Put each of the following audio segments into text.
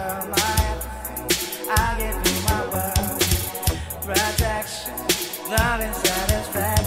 I, give you my world, protection, and satisfaction.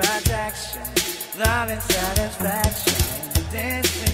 protection, love and satisfaction. This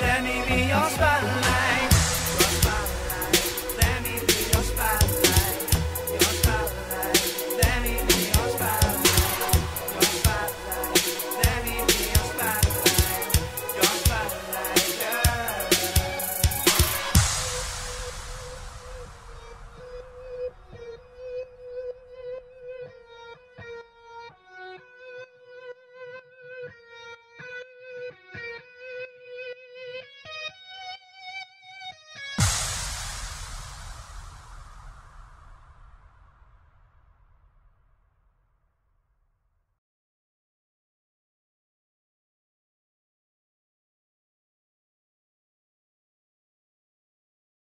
Let me be your star.